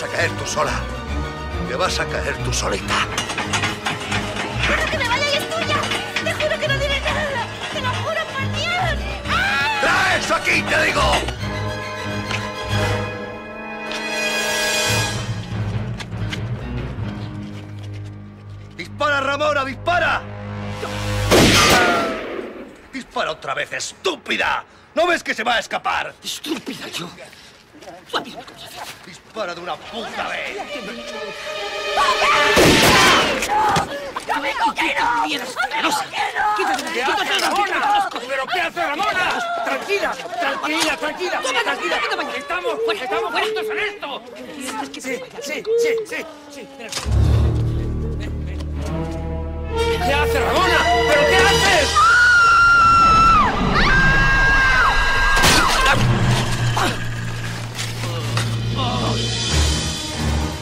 vas a caer tú sola. Te vas a caer tú solita. ¡Juro que me vaya y es tuya! ¡Te juro que no diré nada! ¡Te lo juro por Dios! ¡Ah! ¡Trae eso aquí, te digo! ¡Dispara, Ramona, dispara! ¡Dispara otra vez, estúpida! ¿No ves que se va a escapar? Estúpida yo. Dispara de una puta vez. ¡No Ramona! ¿Pero qué hace Ramona? Tranquila, tranquila, tranquila, tranquila. Estamos, estamos juntos en esto. Sí, sí, sí, sí. ¿Qué hace Ramona?